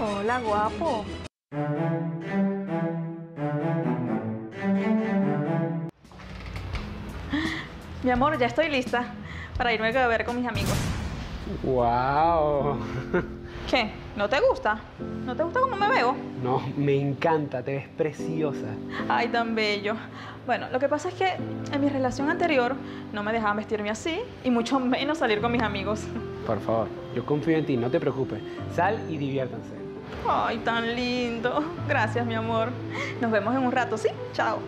Hola, guapo. Mi amor, ya estoy lista para irme a beber con mis amigos. ¡Wow! ¿Qué? ¿No te gusta? ¿No te gusta cómo me veo? No, me encanta, te ves preciosa. Ay, tan bello. Bueno, lo que pasa es que en mi relación anterior no me dejaban vestirme así y mucho menos salir con mis amigos. Por favor, yo confío en ti, no te preocupes. Sal y diviértanse. Ay, tan lindo. Gracias, mi amor. Nos vemos en un rato, ¿sí? Chao.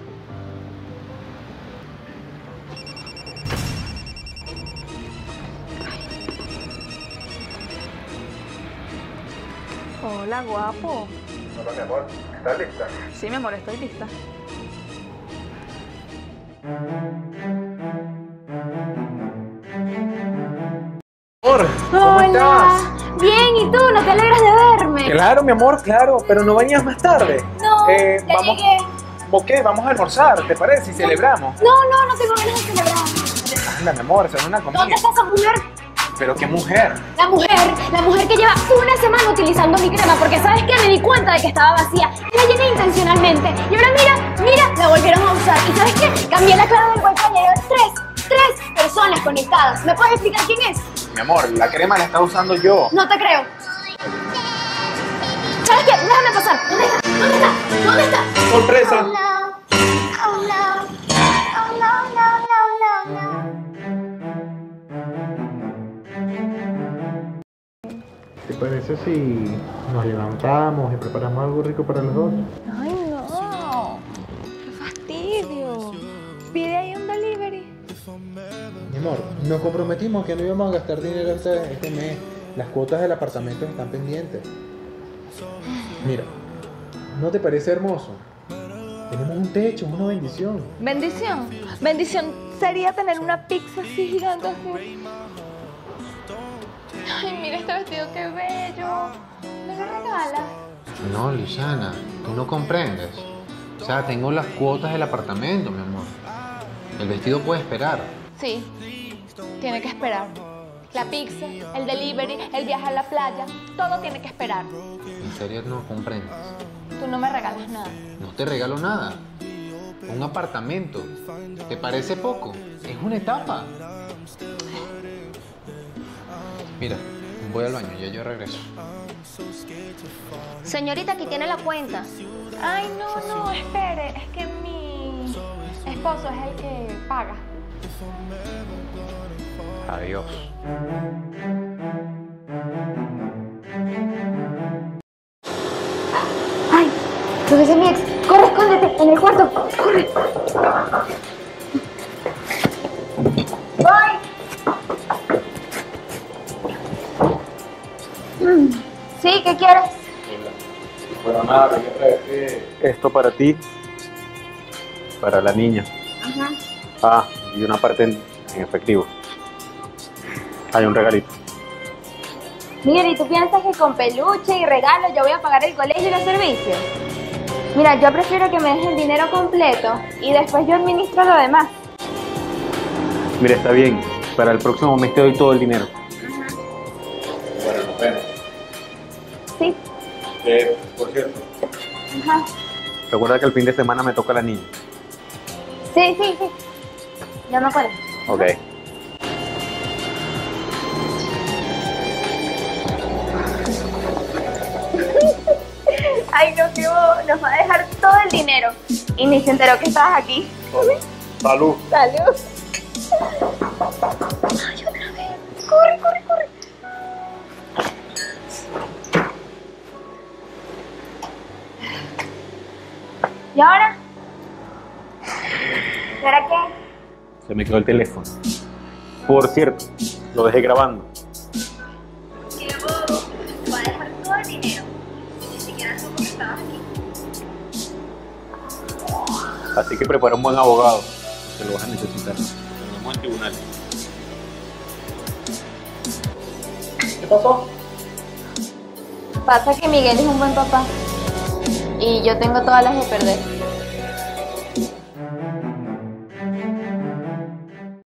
Hola, guapo. Hola, mi amor. ¿Estás lista? Sí, mi amor, estoy lista. Amor, Claro, mi amor, claro, pero no venías más tarde. No, Eh, ya vamos, llegué. Ok, vamos a almorzar, ¿te parece? Y celebramos. No, no, no tengo ganas de celebrar. Anda, mi amor, eso es una comida. ¿Dónde está esa mujer? Pero qué mujer. La mujer, la mujer que lleva una semana utilizando mi crema, porque sabes que me di cuenta de que estaba vacía. La llené intencionalmente. Y ahora mira, mira, la volvieron a usar. ¿Y sabes qué? Cambié la cara del wifi y hay tres, tres personas conectadas. ¿Me puedes explicar quién es? Mi amor, la crema la está usando yo. No te creo. ¿Dónde está? ¿Dónde está? ¡Sorpresa! ¿Te parece si nos levantamos y preparamos algo rico para los dos? Ay, no. Qué fastidio. Pide ahí un delivery. Mi amor, nos comprometimos que no íbamos a gastar dinero este, este mes. Las cuotas del apartamento están pendientes. Mira, ¿no te parece hermoso? Tenemos un techo, una bendición. Bendición. Bendición sería tener una pizza así gigante así. Ay, mira este vestido, qué bello. ¿Me lo regalas? No, Luciana, tú no comprendes. O sea, tengo las cuotas del apartamento, mi amor. El vestido puede esperar. Sí, tiene que esperar. La pizza, el delivery, el viaje a la playa, todo tiene que esperar. En serio no comprendes. Tú no me regalas nada. No te regalo nada. Un apartamento. ¿Te parece poco? Es una etapa. Mira, voy al baño, ya yo regreso. Señorita, aquí tiene la cuenta. Ay, no, no, espere. Es que mi esposo es el que paga. Adiós. Es mi ex. Corre, escóndete en el cuarto. Corre. Voy. Sí, ¿qué quieres? Bueno, nada, esto para ti, para la niña. Ajá. Ah, y una parte en, en efectivo. Hay un regalito. Mira, ¿y tú piensas que con peluche y regalo yo voy a pagar el colegio y los servicios? Mira, yo prefiero que me dejes el dinero completo y después yo administro lo demás. Mira, está bien. Para el próximo mes te doy todo el dinero. Bueno, nos vemos. Sí. Eh, por cierto, Ajá. recuerda que el fin de semana me toca la niña. Sí, sí, sí. Ya me acuerdo. Ok. Ay, no, bobo. Nos va a dejar todo el dinero. Y ni se enteró que estabas aquí. Salud. Salud. Ay, otra vez. Corre, corre, corre. ¿Y ahora? ¿Y ahora qué? Se me quedó el teléfono. Por cierto, lo dejé grabando. Así que prepara un buen abogado. Te lo vas a necesitar. Nos vemos en tribunal. ¿Qué pasó? Pasa que Miguel es un buen papá. Y yo tengo todas las de perder.